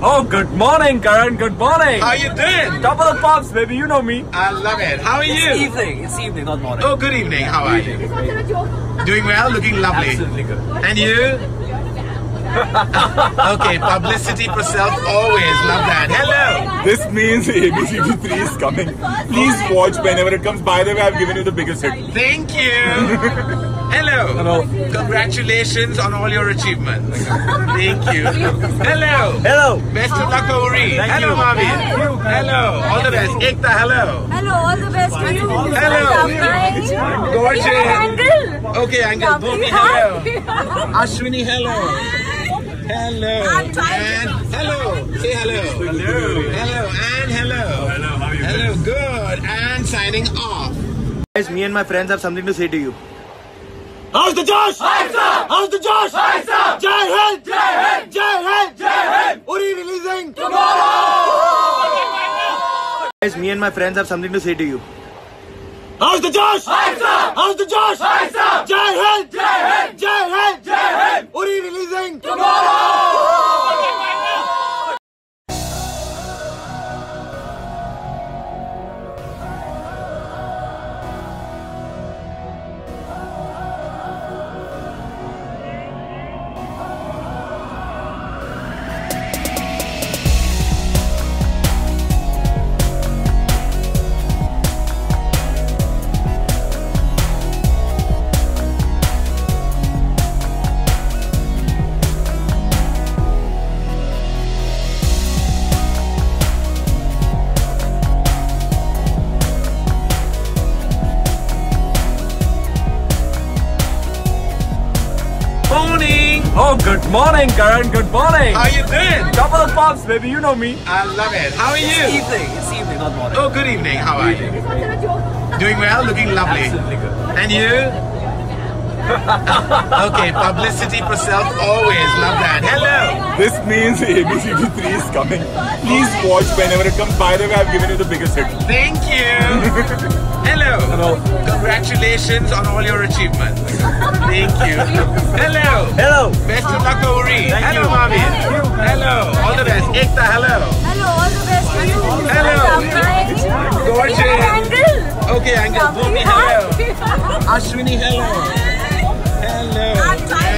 Oh, good morning, Karan. Good morning. How you doing? Double the pops, baby. You know me. I love it. How are you? It's you? evening. It's evening, not morning. Oh, good evening. How are you? Doing well? Looking lovely. Absolutely good. And you? okay, publicity for self always. Love that. Hello. This means ABCD3 is coming. Please watch whenever it comes. By the way, I've given you the biggest hit. Thank you. Hello. Hello. Congratulations on all your achievements. Thank you. Hello. Hello. Best of luck, Ori. Thank hello, you. mommy. Thank you. Hello. All the best. Ekta, hello. Hello, all the best to you. Hello. Gorgeous. Angle. Okay, Uncle. Bhumi, hello. Ashwini, hello. Hello. I'm And hello. Say hello. Hello. Hello. And hello. Hello. How are you? Hello. Good. And signing off. Guys, me and my friends have something to say to you. How's the Josh? How's the Josh? Jai Hind! Jai Hind! Jai Hind! Jai Hind! Uri releasing tomorrow! Guys, me and my friends have something to say to you. How's the Josh? How's the Josh? Jai Hind! Jai Hind! Jai Hind! Jai Hind! Uri releasing Morning. Morning, Karan. Good morning. How you doing? Double the pops, baby. You know me. I love it. How are It's you? evening. It's evening, not morning. Oh, good evening. How are you? Doing well? Looking lovely. Absolutely good. And you? okay, publicity for self always. Love that. Hello. This means ABCD3 is coming. Please watch whenever it comes. By the way, I've given you the biggest hit. Thank you. Hello. Hello. Congratulations on all your achievements. Thank you. Hello. Hello. Best of luck, Ori. Thank hello, you. mommy. Hello. All the best. Ekta, hello. Hello, all the best to you. Hello. Gorgeous. Angle. Okay, Uncle. Bhumi, hello. Ashwini, hello. Hello. I'm trying And hello.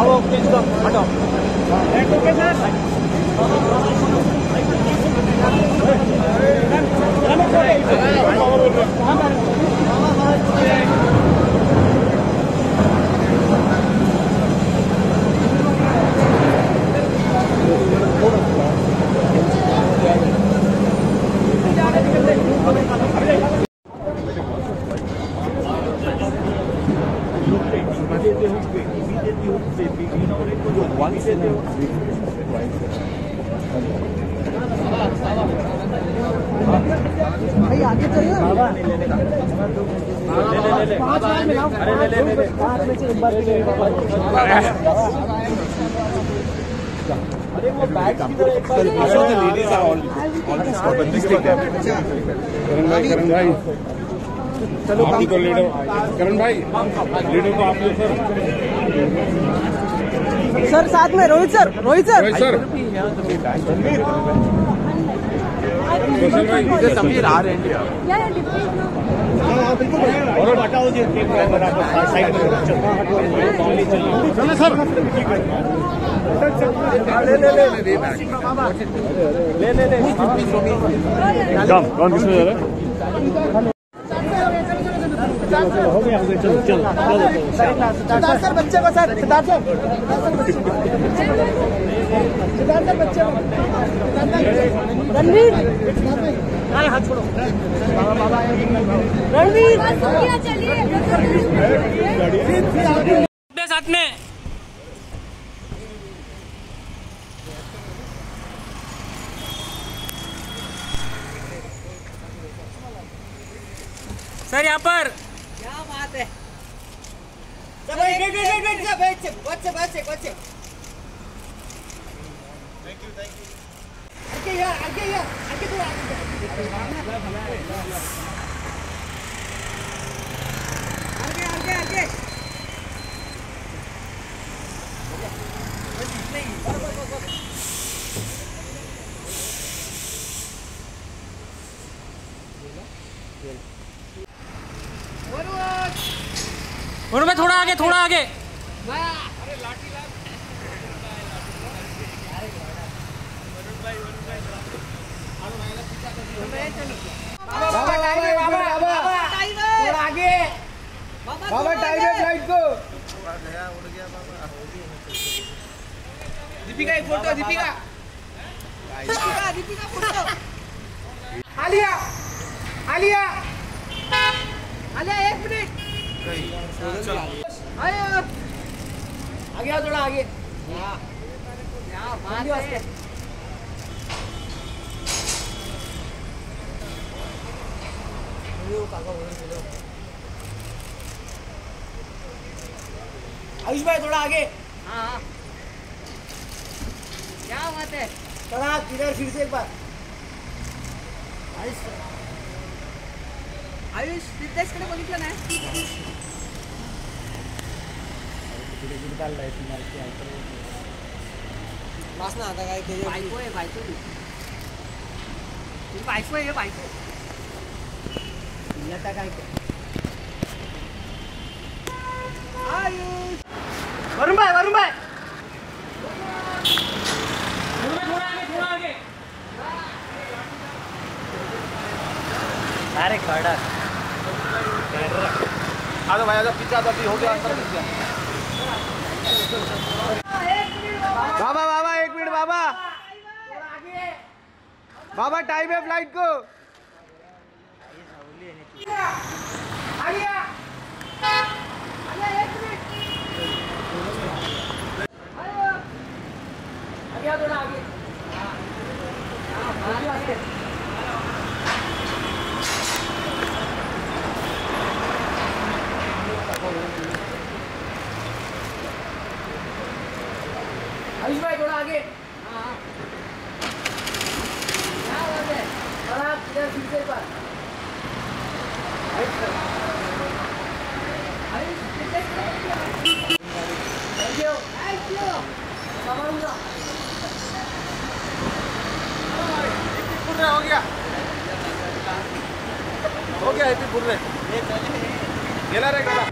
आओ please हटाओ let's okay sir भाई आगे चलिए पाँच बार मिलाओ पाँच में से एक बार के लिए अरे वो बैग की तरह एक बार करण भाई करण भाई चलो आप ही तो लीडर करण भाई लीडर तो आप लोग सर सर साथ में Rohit sir Rohit sir Rohit sir Sameer आ रहे हैं. हाँ बिल्कुल और हटाओ जी साइड में चलो सर। ले ले ले ले ले ले कम कौन किसमें जा रहा है हो गया चलो चलो चलो सर बच्चे को sir Siddharth sir Siddharth sir बच्चे को रणवीर अरे हाथ छोड़ो रणवीर साथ में। यहाँ पर। क्या बात है? थैंक यू थैंक यू आगे यार आगे यार आगे तो आगे आगे आगे वरुण भाई थोड़ा आगे थोड़ा आगे। बाबा टाइम है बाबा बाबा। थोड़ा आगे। बाबा टाइम है फ़्लाइट को। दीपिका एक फ़ोटो दीपिका। दीपिका दीपिका फ़ोटो। आलिया आलिया। आलिया एक मिनट। आगे आओ थोड़ा आगे। है। आयुष भाई थोड़ा आगे। हाँ हाँ। क्या बात है? थोड़ा किधर फिर से एक बार। आयुष आयुष सिद्धेशकडे बघितलं नाही वास ना आता काय बायको आहे बायको ती बायको आहे बायको आता काय आयुष। वरुण भाई वरुण भाई। थोड़ा आगे थोड़ा आगे। अरे खड़ा। आजा भाई आजा पीछे आजा हो गया अंदर घुस गया बाबा बाबा एक मिनट बाबा। बाबा टाइम है फ़्लाइट को। आयुष भाई थोड़ा आगे हाँ क्या बात है थोड़ा इधर फिर से एक बार थैंक यू थैंक यू संभालूँगा हो गया बुर्रे गेला रे गेला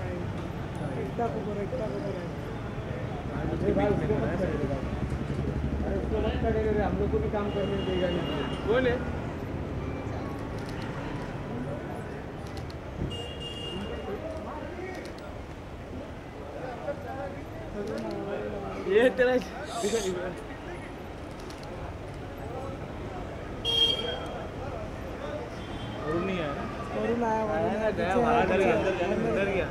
हम लोग को भी काम करने देगा नहीं है ये तेरा वरुण नहीं आया वरुण आया गया अंदर गया अंदर गया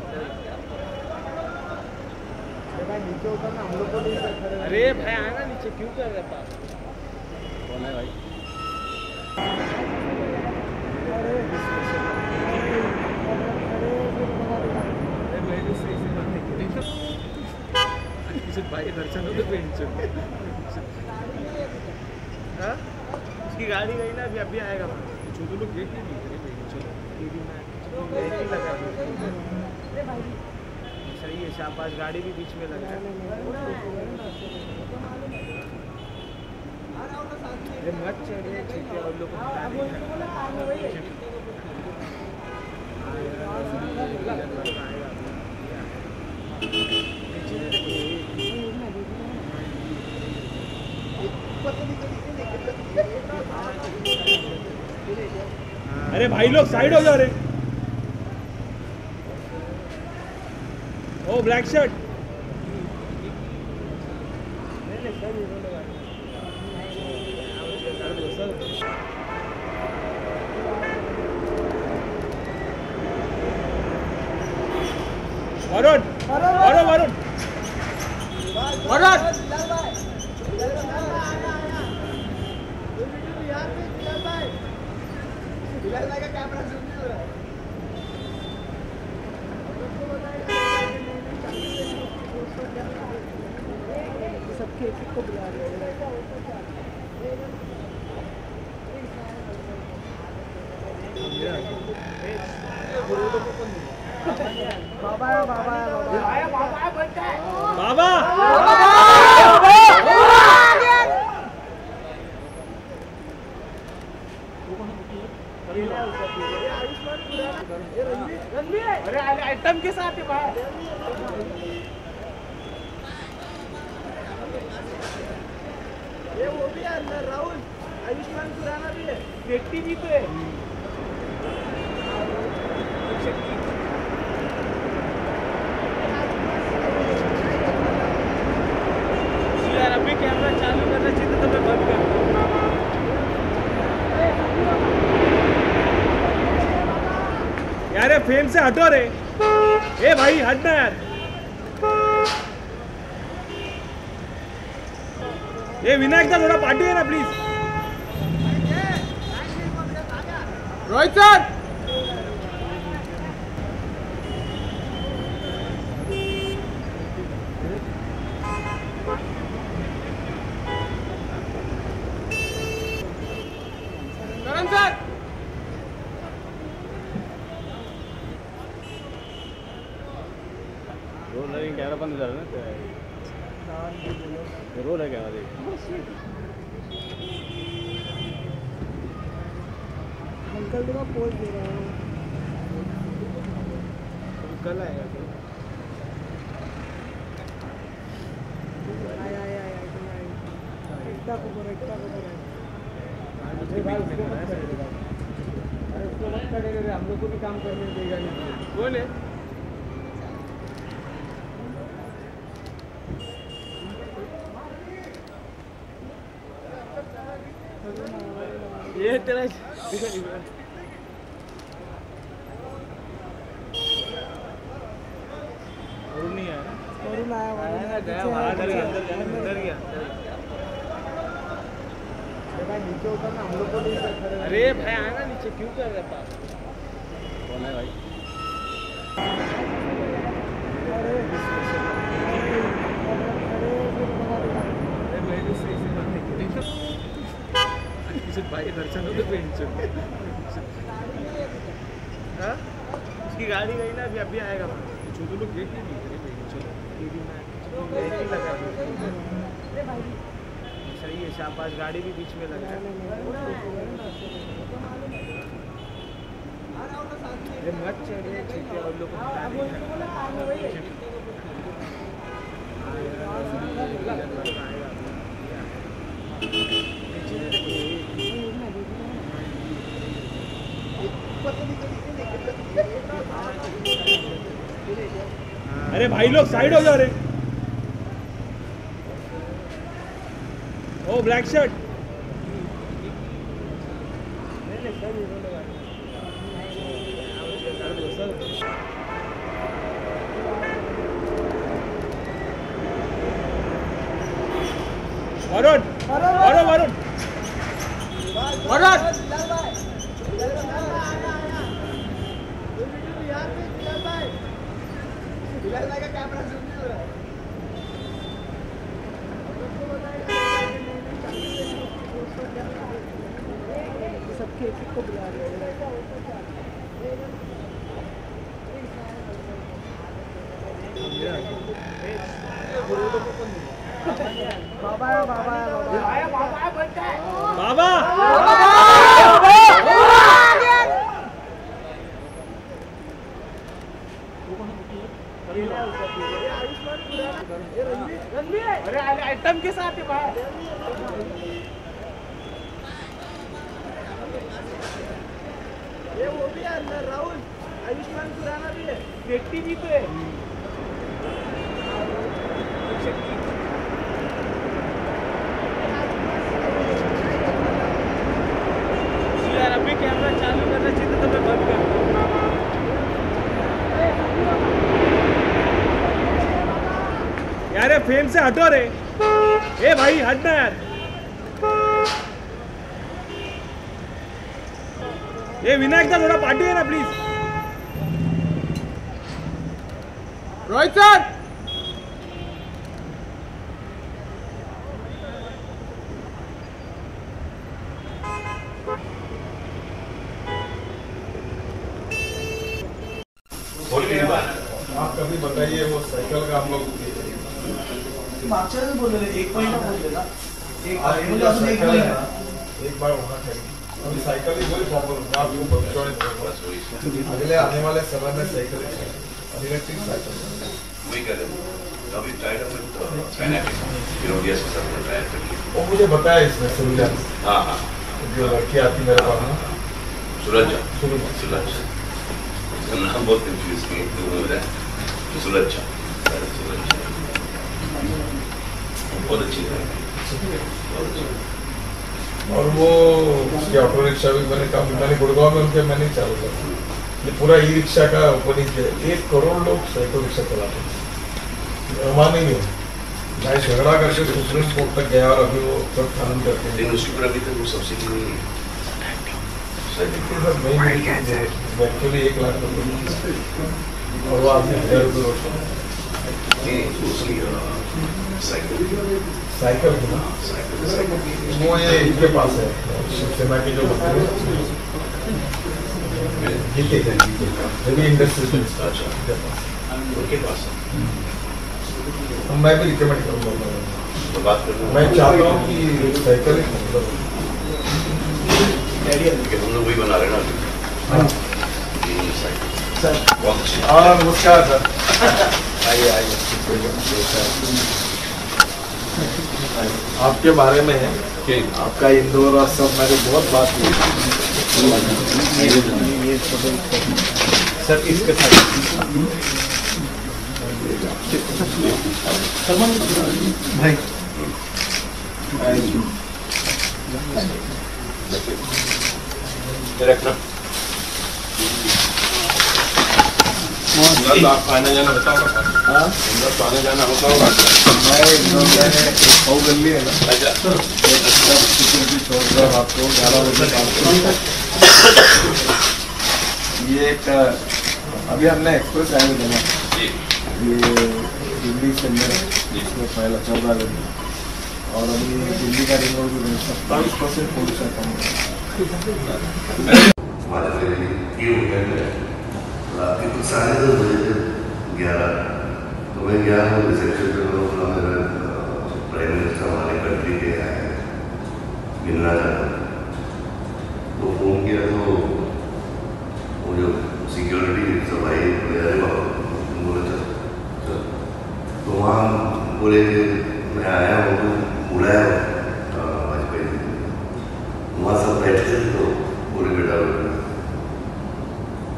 नीचे उतरना हम लोग को नहीं अरे भाई आना नीचे क्यों कर रहे पास बोले भाई? भाई दर्शन होते पेंशन उसकी गाड़ी गई ना अभी अभी आएगा। छोटू लोग गेट नहीं ही लगा सही है शाबाश गाड़ी भी बीच में लगा। है मत चढ़िए छुट्टियाँ उन लोग को अरे भाई लोग साइड हो जा रहे। ओ ब्लैक शर्ट वरुण वरुण वरुण वरुण बाबा! अरे आइटम के साथ है बाहर ये वो भी है अंदर राहुल आयुष्मान खुराना भी है, व्यक्ति भी तो है। चाहिए तो फेम से हटो रे। ए भाई हटना यार। ये विनायक का थोड़ा पार्टी है ना करण सर रोल है कैमरा बंद कर ना रोल है कैमरा देख अंकल को पोज दे रहा हूँ। कल आएगा कल आया आया आया एकता को करो एकता को करो उसको मत करे रे अरे उसको मत करे रे हम लोग को भी काम करने देगा नहीं। है? ये तेरा रोल नहीं आया वरुण आया वरुण गया वहाँ अंदर गया अंदर गया अंदर गया भाई नीचे उतर ना हम लोग को नहीं कर अरे भाई आना नीचे, क्यों कर रहा था भाई। भाई तो हाँ? उसकी गाड़ी गई ना, अभी अभी आएगा। छोटू लोग गेट नहीं ही लगा सही है, शाबाश। गाड़ी भी बीच में लगा है। अरे मत चढ़िए लोग को अरे भाई लोग साइड हो जा रहे। ओ ब्लैक शर्ट वरुण वरुण वरुण वरुण सबके एक एक को बुला रहे हैं अरे आइटम के साथ ये वो भी है राहुल। आयुष्मान खुराना भी है। व्यक्ति भी तो है। अभी कैमरा चालू करना चाहिए तो मैं बंद कर यार फ्रेम से हटो रे। ए भाई हटना यार। ये विनायक का थोड़ा पार्टी है ना प्लीज़ रोहित सर आप कभी बताइए वो साइकिल का हम लोग मागच्या वेळेस बोललेले एक पॉईंट बोलले ना एक आज म्हणजे मुझे अजून एक साइकिल महिना. है ना, एक बार अभी साइकिल ही वही प्रॉब्लम मैं आपको भविष्यवाणी करूँगा अगले आने वाले समय में साइकिल इलेक्ट्रिक साइकिल वही ट्राई करिए वो मुझे बताया इसमें सुरजा हाँ हाँ। जो लड़की आती मेरे पास ना सुरजा। सुरजा। उसका नाम बहुत कंफ्यूज में है बहुत अच्छी है। बहुत अच्छी और वो उसकी ऑटो रिक्शा भी मैंने काफ़ी मैंने गुड़गांव में उनके मैंने चालू कर ये पूरा ई रिक्शा का ओपनिंग किया एक करोड़ लोग साइकिल रिक्शा चलाते हैं। हमारे नहीं है। मैं झगड़ा करके सुप्रीम कोर्ट तक गया और अभी वो सब कानून करते हैं। उसके ऊपर अभी तक वो सब्सिडी नहीं है। एक्चुअली एक लाख रुपये और वो आदमी हज़ार रुपये साइकिल साइकिल की ना? वो ये इनके पास है। शिवसेना के जो मंत्री हैं। जीते हैं हेवी इंडस्ट्री अच्छा उनके पास है। मैं भी रिकमेंड करूँगा। तो बात करना मैं चाहता हूँ कि साइकिल हम लोग वही बना रहे ना बहुत अच्छी। हाँ नमस्कार सर। आइए आइए। आपके बारे में है कि आपका इंदौर और सब मैंने बहुत बात की सर इसके भाई। रखना आने जाना होता होगा जाना होता होगा मैं इंदौर में सौ गली है ना अच्छा सिक्योरिटी छोड़ कर आपको ग्यारह बजे ये एक अभी हमने एक्सप्रेस हाईवे जी। ये दिल्ली से मेरा इसमें पहला चौदह दिन। और अभी दिल्ली का रिंग रोड भी सत्ताईस परसेंट। पोल्यूशन कम हो रात के साढ़े दस बजे थे ग्यारह। तो मैं गया हूँ रिसेप्शन पे मैं बोला मेरा प्राइम मिनिस्टर हमारे कंट्री के आए हैं, मिलना चाहता। तो फ़ोन किया तो वो जो सिक्योरिटी सफ़ाई अरे बाबा बोले चल चल। तो वहाँ बोले मैं आया हूँ तो बुलाया वाजपेयी वहाँ सब बैठे थे तो बोले बेटा बेटा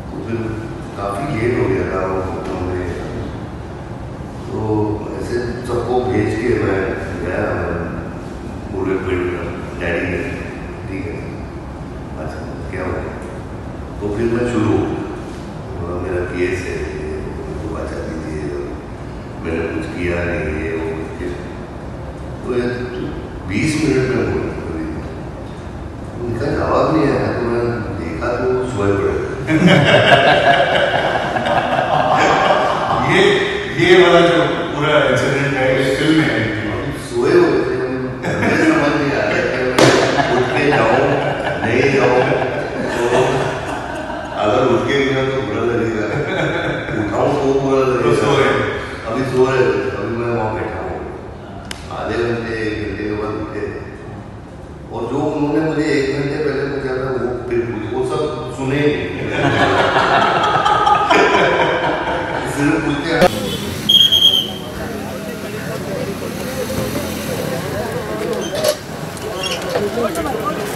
तो फिर काफ़ी लेट हो गया था वो फ़ोटो में तो ऐसे सबको भेज के गया बोले बेटा डैडी ने ठीक है? अच्छा क्या हो गया? तो फिर मैं शुरू हो। बोला, मेरा केस है मुझको बचा दीजिए मैंने कुछ किया नहीं ये वो कुछ तो ये बीस मिनट में बोला उनका जवाब नहीं आया तो मैं देखा तो सोए पड़े। ये ये वाला जो पूरा इंसिडेंट है ये फ़िल्म में है सोए हुए थे मुझे समझ नहीं आ रहा कि मैं उठ के जाऊँ नहीं जाऊँ तो अगर उठ के गया तो बुरा लगेगा उठाऊँ तो बुरा तो सो लगेगा रहे अभी सो रहे थे अभी मैं वहाँ बैठा हूँ आज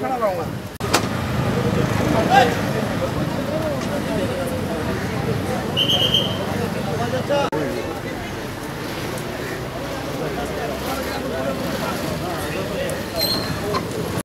खड़ा रहूँगा